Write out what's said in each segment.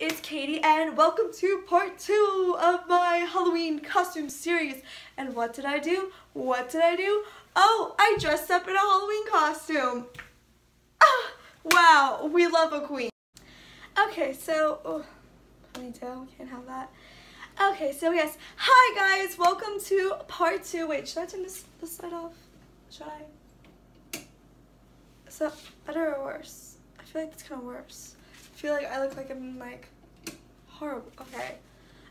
it's Katie and welcome to part two of my Halloween costume series. And what did I do? What did I do? Oh, I dressed up in a Halloween costume. Ah, wow, we love a queen. Okay, so, oh, ponytail, can't have that. Okay, so yes, hi guys, welcome to part two. Wait, should I turn this, this side off? Should I? Is that better or worse? I feel like it's kind of worse. Feel like I look like I'm like horrible. Okay.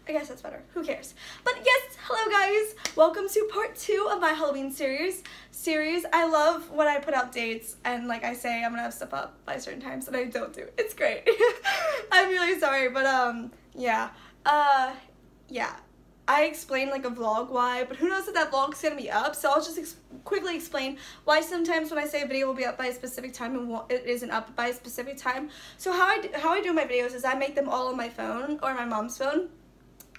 I guess that's better. Who cares? But yes, hello guys. Welcome to part two of my Halloween series. Series. I love when I put out dates and like I say I'm gonna have stuff up by certain times and I don't do. It. It's great. I'm really sorry, but um, yeah. Uh, yeah. I explained like a vlog why, but who knows if that vlog's gonna be up, so I'll just ex quickly explain why sometimes when I say a video will be up by a specific time and it isn't up by a specific time. So how I, how I do my videos is I make them all on my phone or my mom's phone,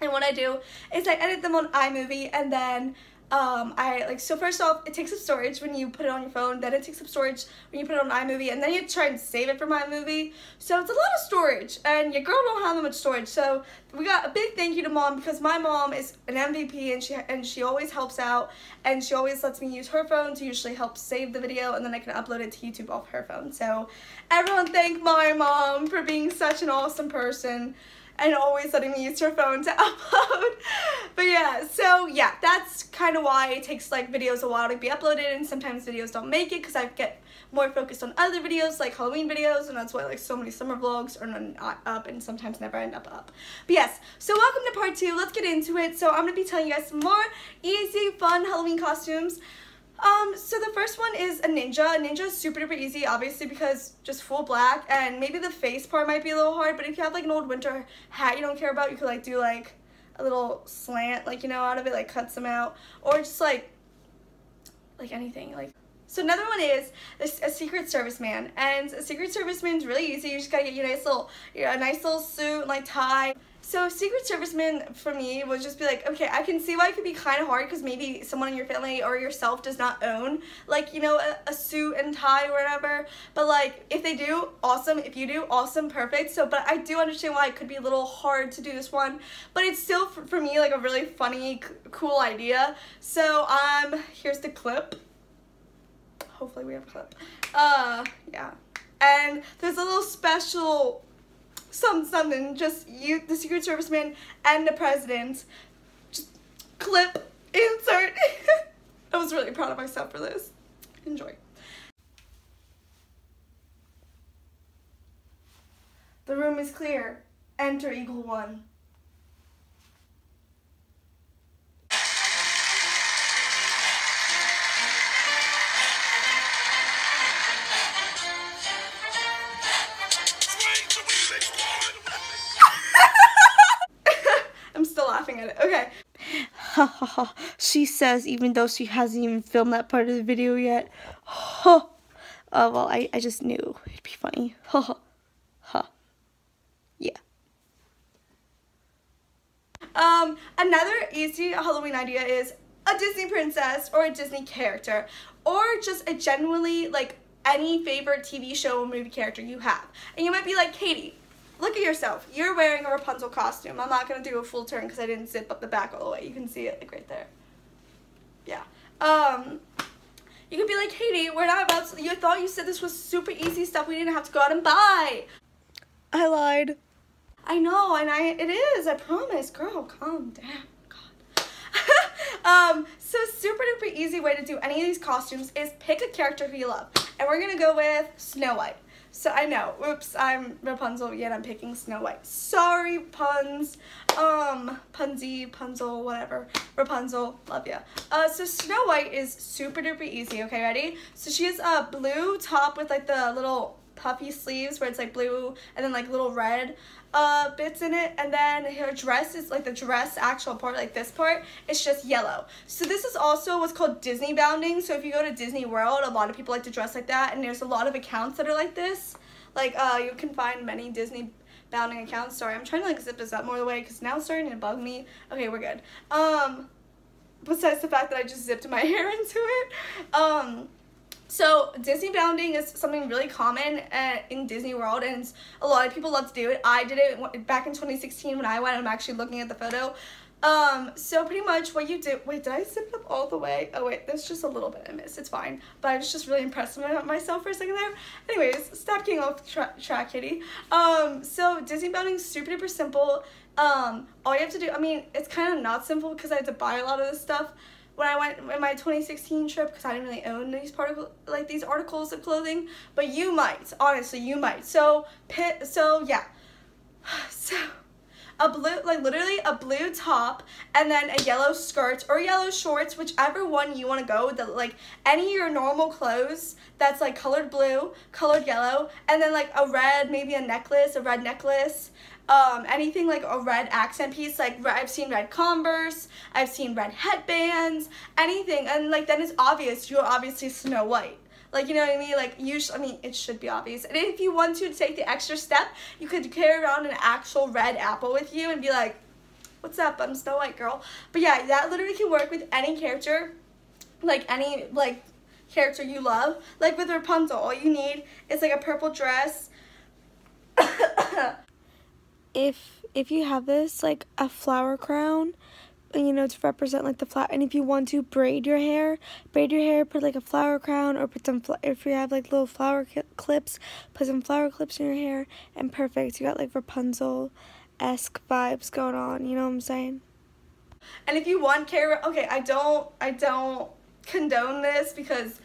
and what I do is I edit them on iMovie and then um, I like so first off it takes up storage when you put it on your phone then it takes up storage when you put it on iMovie and then you try and save it from iMovie. So it's a lot of storage and your girl don't have that much storage. So we got a big thank you to mom because my mom is an MVP and she and she always helps out and she always lets me use her phone to usually help save the video and then I can upload it to YouTube off her phone. So everyone thank my mom for being such an awesome person and always letting me use her phone to upload. but yeah, so yeah, that's kind of why it takes like videos a while to be uploaded and sometimes videos don't make it because I get more focused on other videos like Halloween videos and that's why like so many summer vlogs are not up and sometimes never end up up. But yes, so welcome to part two. Let's get into it. So I'm going to be telling you guys some more easy, fun Halloween costumes. Um, so the first one is a ninja. A ninja is super duper easy, obviously, because just full black, and maybe the face part might be a little hard, but if you have like an old winter hat you don't care about, you could like do like a little slant, like, you know, out of it, like cut some out, or just like, like anything, like. So another one is a, Secret Serviceman, and a Secret Serviceman is really easy. You just gotta get your nice little, you know, a nice little suit, like tie. So Secret Service man for me would just be like, okay, I can see why it could be kind of hard because maybe someone in your family or yourself does not own like, you know, a, a, suit and tie or whatever. But like, if they do, awesome. If you do, awesome, perfect. So, but I do understand why it could be a little hard to do this one. But it's still, for, for me, like a really funny, cool idea. So, um, here's the clip. Hopefully we have a clip. Uh, yeah. And there's a little special some something, just you, the Secret Service man and the President. Just clip, insert. I was really proud of myself for this. Enjoy. The room is clear. Enter Eagle One. Says even though she hasn't even filmed that part of the video yet. Ha. Oh, well, I, I just knew it'd be funny. Ha ha. Ha. Yeah. Um, another easy Halloween idea is a Disney princess or a Disney character or just a genuinely like any favorite TV show or movie character you have. And you might be like, Katie, look at yourself. You're wearing a Rapunzel costume. I'm not going to do a full turn because I didn't zip up the back all the way. You can see it like right there. Yeah. Um, you could be like, Katie, we're not about to, you thought you said this was super easy stuff we didn't have to go out and buy. I lied. I know, and I, it is, I promise. Girl, calm down. God. um, so super duper easy way to do any of these costumes is pick a character who you love. And we're going to go with Snow White. So I know, oops, I'm Rapunzel, yet I'm picking Snow White. Sorry, puns. Um, Punzy, Punzel, whatever. Rapunzel, love ya. Uh, so Snow White is super duper easy, okay, ready? So she has a blue top with like the little puffy sleeves where it's like blue and then like little red uh, bits in it. And then her dress is like the dress actual part like this part it's just yellow. So this is also what's called Disney bounding. So if you go to Disney World a lot of people like to dress like that. And there's a lot of accounts that are like this. Like uh, you can find many Disney bounding accounts. Sorry I'm trying to like zip this up more the way because now it's starting to bug me. Okay we're good. Um besides the fact that I just zipped my hair into it um So Disney bounding is something really common uh, in Disney World, and a lot of people love to do it. I did it back in 2016 when I went. I'm actually looking at the photo. Um, so pretty much what you do, wait, did I zip up all the way? Oh wait, there's just a little bit I missed, it's fine. But I was just really impressed with myself for a second there. Anyways, stop getting off tra track, kitty. Um, so Disney bounding is super duper simple. Um, all you have to do, I mean, it's kind of not simple because I had to buy a lot of this stuff when I went in my 2016 trip because I didn't really own these particle like these articles of clothing, but you might, honestly, you might. So, pit, so yeah. So, a blue, like literally a blue top, and then a yellow skirt or yellow shorts, whichever one you want to go with. like any of your normal clothes that's like colored blue, colored yellow, and then like a red, maybe a necklace, a red necklace, um, anything like a red accent piece, like I've seen red Converse, I've seen red headbands, anything, and like then it's obvious you're obviously Snow White. Like, you know what I mean? Like, usually, I mean, it should be obvious. And if you want to take the extra step, you could carry around an actual red apple with you and be like, what's up? I'm Snow White girl. But yeah, that literally can work with any character. Like, any, like, character you love. Like with Rapunzel, all you need is like a purple dress. if if you have this like a flower crown you know, to represent like the flower. And if you want to braid your hair, braid your hair, put like a flower crown, or put some, if you have like little flower clips, put some flower clips in your hair, and perfect. You got like Rapunzel esque vibes going on. You know what I'm saying? And if you want carrot, okay, I don't, I don't condone this because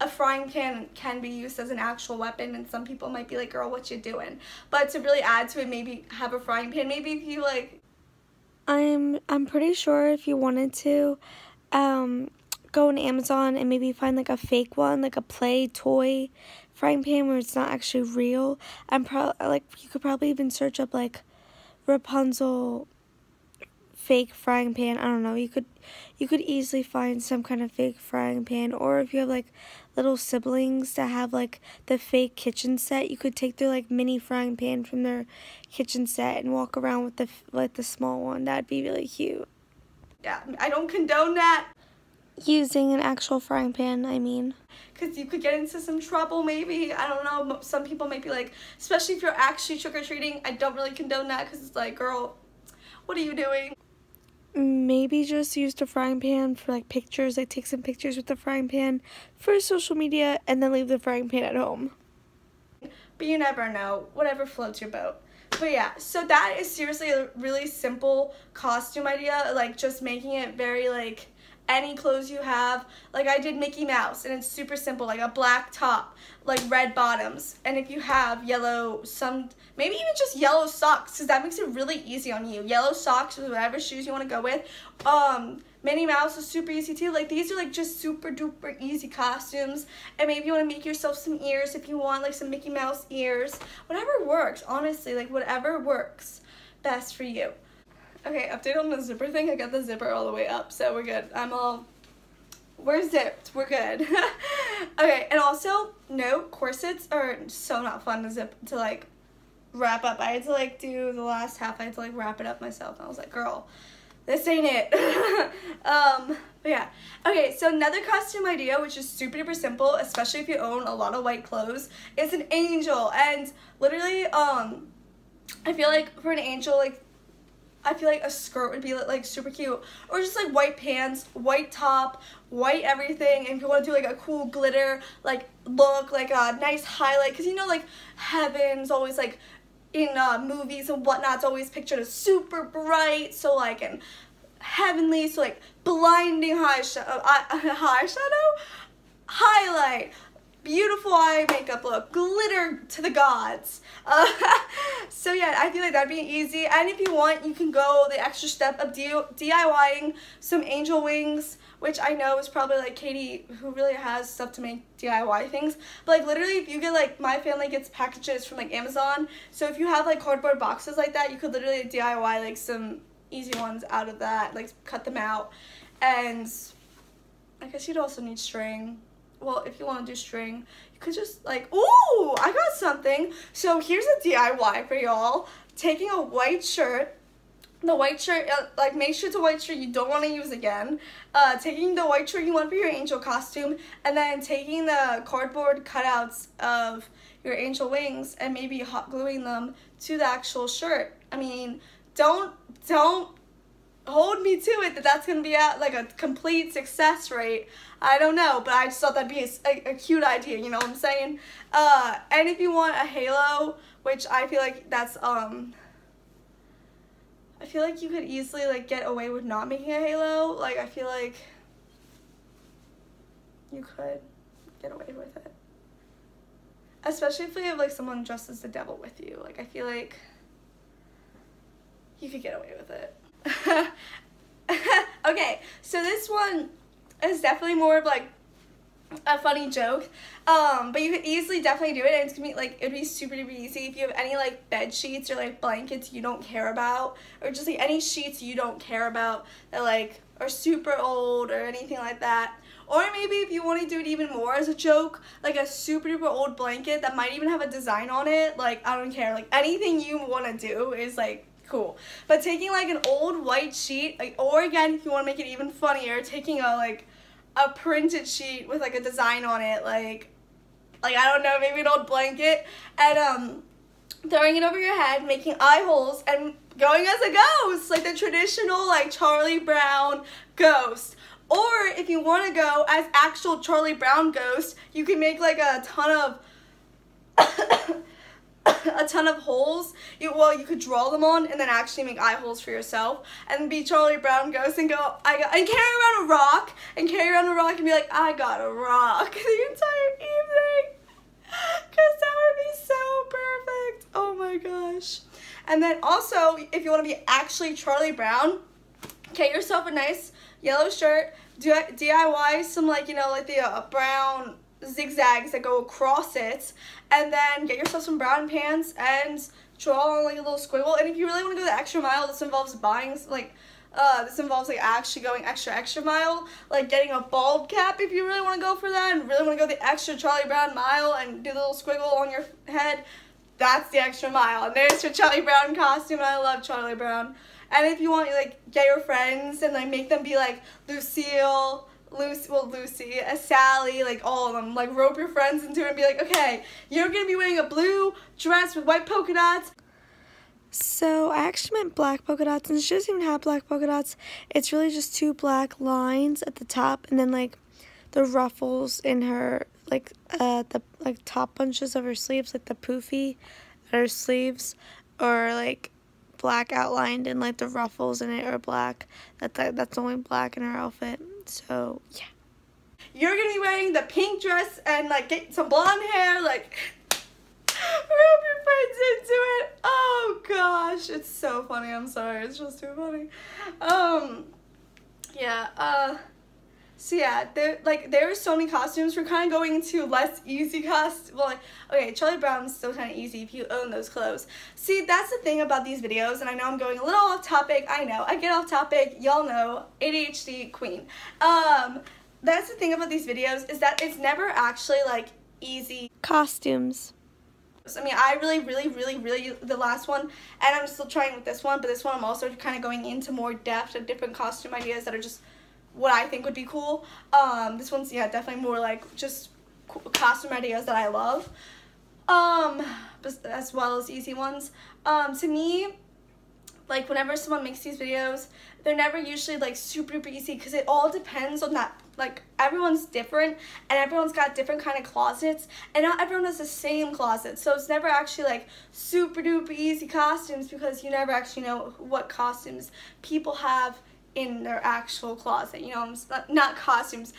a frying pan can be used as an actual weapon and some people might be like girl what you doing but to really add to it maybe have a frying pan maybe if you like I'm I'm pretty sure if you wanted to um, go on Amazon and maybe find like a fake one, like a play toy frying pan where it's not actually real. I'm pro like you could probably even search up like Rapunzel fake frying pan. I don't know. You could you could easily find some kind of fake frying pan or if you have like little siblings that have like the fake kitchen set, you could take their like mini frying pan from their kitchen set and walk around with the with the small one. That'd be really cute. Yeah, I don't condone that. Using an actual frying pan, I mean. Because you could get into some trouble, maybe. I don't know. Some people might be like, especially if you're actually trick or treating. I don't really condone that because it's like, girl, what are you doing? Maybe just use the frying pan for like pictures like take some pictures with the frying pan for social media and then leave the frying pan at home. But you never know whatever floats your boat. But yeah so that is seriously a really simple costume idea like just making it very like any clothes you have. Like I did Mickey Mouse and it's super simple, like a black top, like red bottoms. And if you have yellow, some, maybe even just yellow socks because that makes it really easy on you. Yellow socks with whatever shoes you want to go with. Um, Minnie Mouse is super easy too. Like these are like just super duper easy costumes. And maybe you want to make yourself some ears if you want like some Mickey Mouse ears. Whatever works, honestly, like whatever works best for you. Okay, update on the zipper thing. I got the zipper all the way up, so we're good. I'm all, we're zipped. We're good. okay, and also, no, corsets are so not fun to zip, to like wrap up. I had to like do the last half. I had to like wrap it up myself. And I was like, girl, this ain't it. um, but yeah. Okay, so another costume idea, which is super duper simple, especially if you own a lot of white clothes, is an angel. And literally, um, I feel like for an angel, like I feel like a skirt would be like super cute. Or just like white pants, white top, white everything. And if you want to do like a cool glitter like look, like a nice highlight. Because you know like heaven's always like in uh, movies and whatnot, it's always pictured as super bright. So like and heavenly, so like blinding high shadow, uh, high shadow, highlight, beautiful eye makeup look, glitter to the gods. Uh, so yeah, I feel like that'd be easy. And if you want, you can go the extra step of DIYing some angel wings, which I know is probably like Katie, who really has stuff to make DIY things. But like literally, if you get like, my family gets packages from like Amazon. So if you have like cardboard boxes like that, you could literally DIY like some easy ones out of that, like cut them out. And I guess you'd also need string well, if you want to do string, you could just like, ooh, I got something. So here's a DIY for y'all. Taking a white shirt, the white shirt, uh, like make sure it's a white shirt you don't want to use again. Uh, taking the white shirt you want for your angel costume, and then taking the cardboard cutouts of your angel wings and maybe hot gluing them to the actual shirt. I mean, don't don't hold me to it that that's gonna be at like a complete success rate. I don't know, but I just thought that'd be a, a, a cute idea. You know what I'm saying? Uh, and if you want a halo, which I feel like that's um I feel like you could easily like get away with not making a halo. Like I feel like you could get away with it. Especially if you have like someone dressed as the devil with you. Like I feel like you could get away with it. okay, so this one is definitely more of like a funny joke. Um, but you could easily definitely do it and it's gonna be like it'd be super duper easy if you have any like bed sheets or like blankets you don't care about or just like any sheets you don't care about that like are super old or anything like that. Or maybe if you want to do it even more as a joke, like a super duper old blanket that might even have a design on it, like I don't care. Like anything you want to do is like cool. But taking like an old white sheet, like or again if you want to make it even funnier, taking a like a printed sheet with like a design on it, like like I don't know, maybe an old blanket, and um throwing it over your head, making eye holes, and going as a ghost, like the traditional like Charlie Brown ghost. Or if you want to go as actual Charlie Brown ghost, you can make like a ton of a ton of holes. You well, you could draw them on and then actually make eye holes for yourself, and be Charlie Brown ghost and go. I got and carry around a rock and carry around a rock and be like, I got a rock the entire evening. Cause that would be so perfect. Oh my gosh. And then also, if you want to be actually Charlie Brown, get yourself a nice yellow shirt. Do DIY some like you know like the uh, brown zigzags that go across it and then get yourself some brown pants and draw like a little squiggle. And if you really want to go the extra mile this involves buying like uh, this involves like actually going extra extra mile like getting a bald cap if you really want to go for that and really want to go the extra Charlie Brown mile and do the little squiggle on your head that's the extra mile. And there's your Charlie Brown costume I love Charlie Brown. And if you want you like get your friends and like make them be like Lucille Lucy, well, Lucy, a Sally, like all of them. Like rope your friends into it and be like, okay, you're gonna be wearing a blue dress with white polka dots. So I actually meant black polka dots, and she doesn't even have black polka dots. It's really just two black lines at the top, and then like the ruffles in her like uh the like top bunches of her sleeves, like the poofy her sleeves, or like black outlined and like the ruffles in it are black. That, that that's only black in her outfit. So, yeah. You're gonna be wearing the pink dress and like get some blonde hair, like rope your friends into it. Oh gosh, it's so funny. I'm sorry, it's just too funny. Um, yeah. Uh, so yeah, there like there are so many costumes. We're kind of going into less easy costumes. Well, like, okay, Charlie Brown's still kind of easy if you own those clothes. See, that's the thing about these videos, and I know I'm going a little off topic. I know I get off topic. Y'all know ADHD queen. Um, that's the thing about these videos is that it's never actually like easy costumes. I mean, I really, really, really, really, the last one, and I'm still trying with this one, but this one I'm also kind of going into more depth of different costume ideas that are just what I think would be cool. Um, this one's, yeah, definitely more like just costume ideas that I love. Um, as well as easy ones. Um, to me, like whenever someone makes these videos, they're never usually like super duper easy because it all depends on that like everyone's different and everyone's got different kind of closets and not everyone has the same closet so it's never actually like super duper easy costumes because you never actually know what costumes people have in their actual closet. You know, not costumes.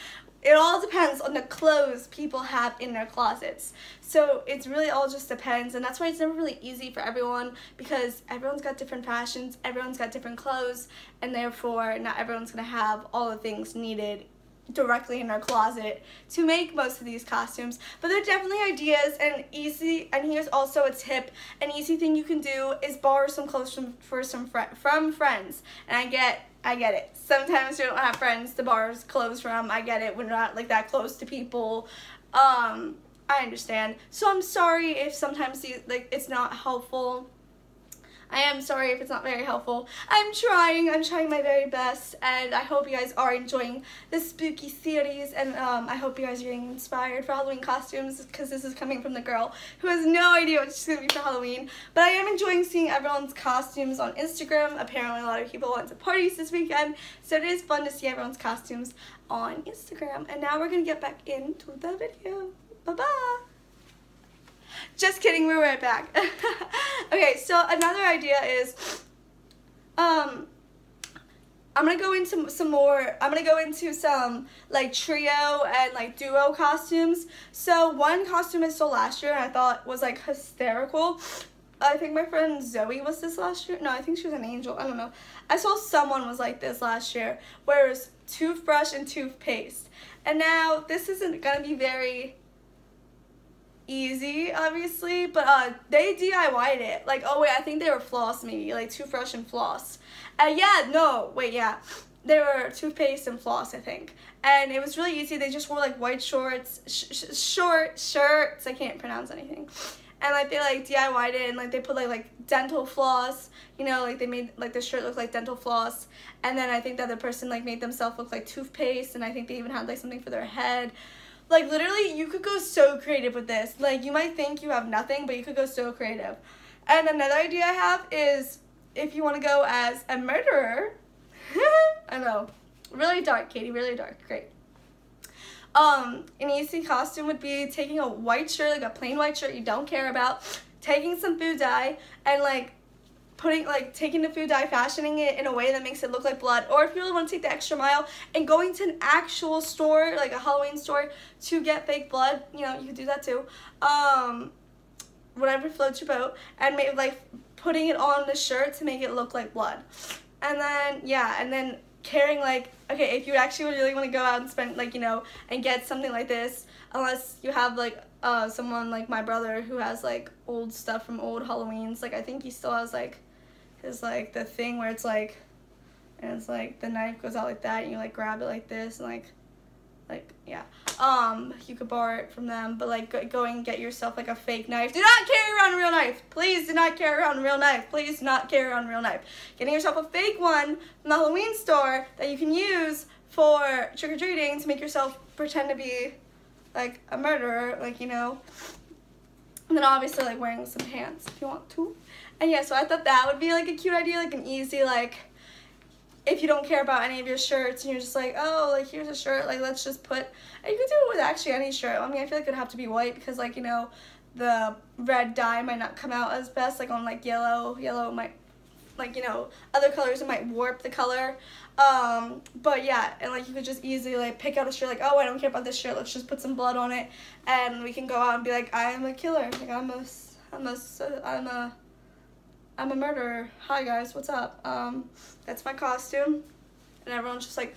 It all depends on the clothes people have in their closets. So it's really all just depends, and that's why it's never really easy for everyone because everyone's got different fashions, everyone's got different clothes, and therefore not everyone's gonna have all the things needed directly in our closet to make most of these costumes but they're definitely ideas and easy and here's also a tip an easy thing you can do is borrow some clothes from for some fr from friends and I get I get it. Sometimes you don't have friends the bar's clothes from. I get it. We're not like that close to people. Um, I understand. So I'm sorry if sometimes you, like it's not helpful. I am sorry if it's not very helpful. I'm trying, I'm trying my very best, and I hope you guys are enjoying the spooky series, and um, I hope you guys are getting inspired for Halloween costumes, because this is coming from the girl who has no idea what she's going to be for Halloween. But I am enjoying seeing everyone's costumes on Instagram. Apparently a lot of people went to parties this weekend, so it is fun to see everyone's costumes on Instagram. And now we're going to get back into the video. Bye-bye! Just kidding, we're right back. okay, so another idea is, um, I'm gonna go into some more, I'm gonna go into some like trio and like duo costumes. So one costume I saw last year and I thought was like hysterical. I think my friend Zoe was this last year. No, I think she was an angel. I don't know. I saw someone was like this last year where it was toothbrush and toothpaste. And now this isn't gonna be very easy, obviously, but uh, they DIY'd it. Like, oh wait, I think they were floss maybe, like toothbrush and floss. Uh, yeah, no, wait, yeah. They were toothpaste and floss, I think. And it was really easy. They just wore like white shorts, sh sh short shirts. I can't pronounce anything. And like they like DIY'd it and like they put like like dental floss, you know, like they made like the shirt look like dental floss. And then I think that the person like made themselves look like toothpaste and I think they even had like something for their head. Like literally you could go so creative with this. Like you might think you have nothing, but you could go so creative. And another idea I have is if you want to go as a murderer. I know. Really dark, Katie, really dark. Great. Um, an easy costume would be taking a white shirt, like a plain white shirt you don't care about, taking some food dye, and like putting like taking the food dye, fashioning it in a way that makes it look like blood. Or if you really want to take the extra mile and going to an actual store, like a Halloween store, to get fake blood, you know, you could do that too. Um, whatever floats your boat, and maybe like putting it on the shirt to make it look like blood. And then yeah, and then carrying like okay, if you actually really want to go out and spend like you know and get something like this, unless you have like uh someone like my brother who has like old stuff from old Halloweens, like I think he still has like is like the thing where it's like, and it's like the knife goes out like that, and you like grab it like this, and like, like yeah. Um, you could borrow it from them, but like go, going and get yourself like a fake knife. Do not carry around a real knife. Please do not carry around a real knife. Please do not carry around a real knife. Getting yourself a fake one from the Halloween store that you can use for trick or treating to make yourself pretend to be like a murderer, like you know. And then obviously like wearing some pants if you want to. And yeah, so I thought that would be like a cute idea, like an easy like if you don't care about any of your shirts and you're just like, oh, like here's a shirt, like let's just put, and you could do it with actually any shirt. I mean, I feel like it'd have to be white because like, you know, the red dye might not come out as best, like on like yellow, yellow might, like, you know, other colors, it might warp the color. Um, but yeah, and like you could just easily like pick out a shirt, like, oh, I don't care about this shirt, let's just put some blood on it, and we can go out and be like, I am a killer, like I'm a, I'm a, I'm a, I'm a murderer. Hi guys, what's up? Um, that's my costume. And everyone's just like,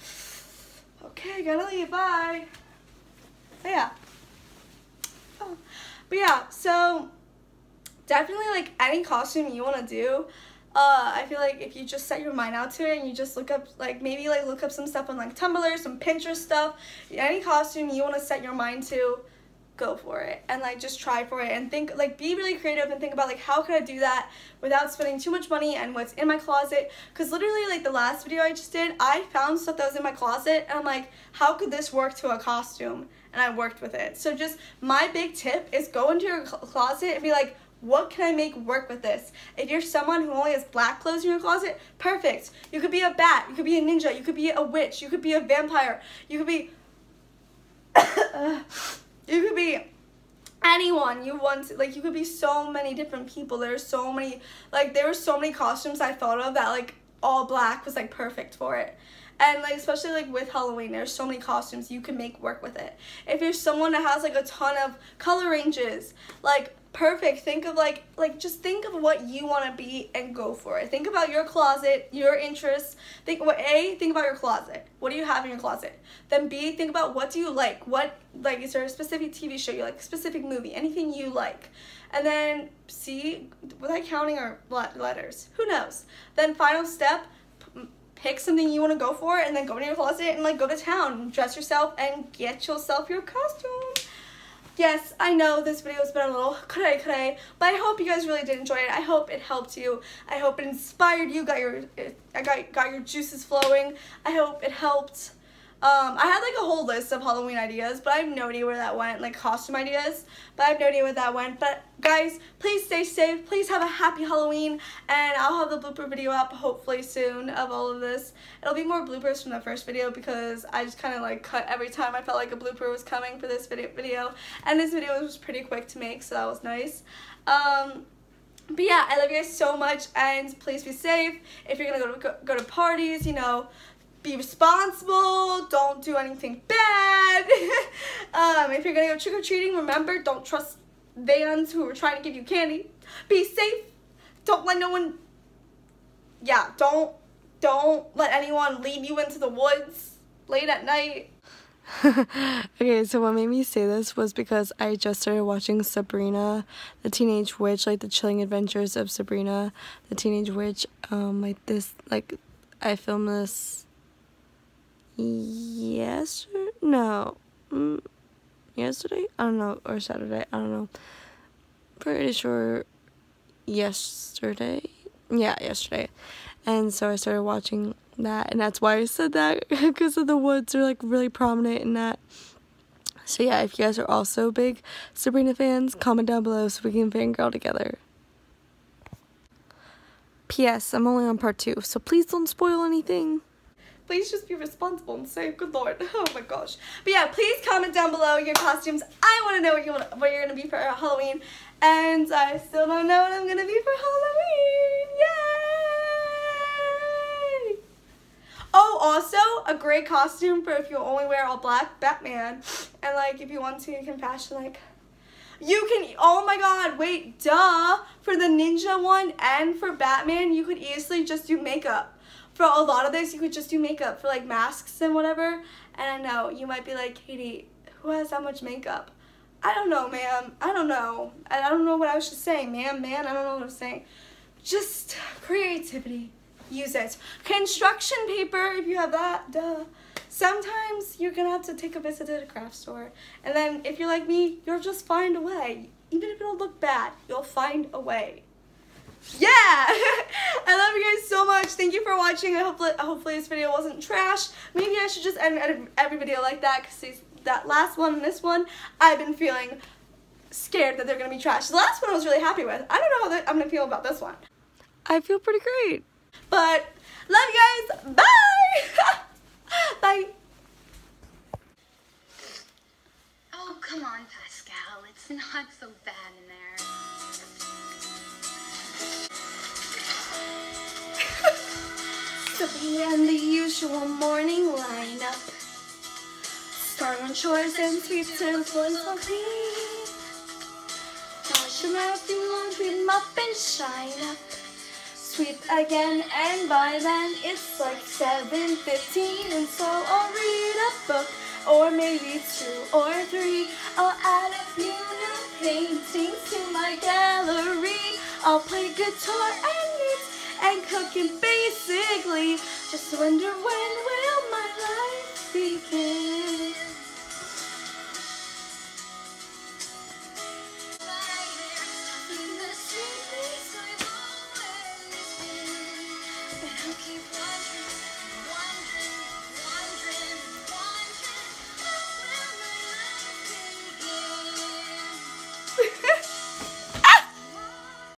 okay, gotta leave, bye. But yeah. Oh. But yeah, so definitely like any costume you want to do, uh, I feel like if you just set your mind out to it and you just look up, like maybe like look up some stuff on like Tumblr, some Pinterest stuff, any costume you want to set your mind to, go for it and like just try for it and think like be really creative and think about like how could I do that without spending too much money and what's in my closet because literally like the last video I just did I found stuff that was in my closet and I'm like how could this work to a costume and I worked with it so just my big tip is go into your closet and be like what can I make work with this? If you're someone who only has black clothes in your closet, perfect. You could be a bat, you could be a ninja, you could be a witch, you could be a vampire, you could be uh, You could be anyone you want to, like you could be so many different people. There's so many like there were so many costumes i thought of that like all black was like perfect for it. And like especially like with halloween there's so many costumes you can make work with it. If you're someone that has like a ton of color ranges like perfect. Think of like like just think of what you want to be and go for it. Think about your closet your interests. Think what a think about your closet. What do you have in your closet? Then b think about what do you like? What like is there a specific tv show you like? Specific movie? Anything you like. And then c without counting our letters? Who knows? Then final step pick something you want to go for and then go into your closet and like go to town. Dress yourself and get yourself your costume yes, I know this video has been a little cray cray, but I hope you guys really did enjoy it. I hope it helped you. I hope it inspired you, got your, I got, got your juices flowing. I hope it helped um, I had like a whole list of Halloween ideas, but I have no idea where that went, like costume ideas, but I have no idea where that went. But guys, please stay safe, please have a happy Halloween, and I'll have the blooper video up hopefully soon of all of this. It'll be more bloopers from the first video because I just kind of like cut every time I felt like a blooper was coming for this video, video, and this video was pretty quick to make, so that was nice. Um, but yeah, I love you guys so much, and please be safe. If you're gonna go to, go, go to parties, you know, be responsible, don't do anything bad. um, if you're gonna go trick-or-treating, remember, don't trust vans who are trying to give you candy. Be safe. Don't let no one, yeah, don't, don't let anyone lead you into the woods late at night. okay, so what made me say this was because I just started watching Sabrina, the Teenage Witch, like the chilling adventures of Sabrina, the Teenage Witch. Um, like this, like I filmed this yesterday? No. Mm, yesterday? I don't know. Or Saturday. I don't know. Pretty sure yesterday. Yeah, yesterday. And so I started watching that. And that's why I said that. Because of the woods are like really prominent in that. So yeah, if you guys are also big Sabrina fans, comment down below so we can fangirl together. P.S. I'm only on part two, so please don't spoil anything please just be responsible and say Good lord. Oh my gosh. But yeah, please comment down below your costumes. I want to know what you want, what you're gonna be for Halloween, and I still don't know what I'm gonna be for Halloween. Yay! Oh, also a great costume for if you only wear all black, Batman. And like if you want to, you can fashion like. You can, oh my god, wait, duh. For the ninja one and for Batman, you could easily just do makeup for a lot of this, you could just do makeup for like masks and whatever. And I know you might be like, Katie, who has that much makeup? I don't know, ma'am. I don't know. I don't know what I was just saying, ma'am, man. I don't know what I was saying. Just creativity. Use it. Construction paper, if you have that, duh. Sometimes you're gonna have to take a visit to the craft store. And then if you're like me, you'll just find a way. Even if it'll look bad, you'll find a way yeah I love you guys so much thank you for watching. I hopefully hopefully this video wasn't trash. Maybe I should just end every video like that because that last one and this one I've been feeling scared that they're gonna be trash. The last one I was really happy with. I don't know how I'm gonna feel about this one. I feel pretty great. But love you guys. Bye! Bye. Oh come on Pascal. It's not so bad in there and the usual morning lineup. Start on chores and sweeps and floors clean. Wash your mouth, do laundry, mop and shine up. Sweep again, and by then it's like 7.15 And so I'll read a book, or maybe two or three I'll add a few new paintings to my gallery I'll play guitar and cooking basically. Just wonder when will my life begin?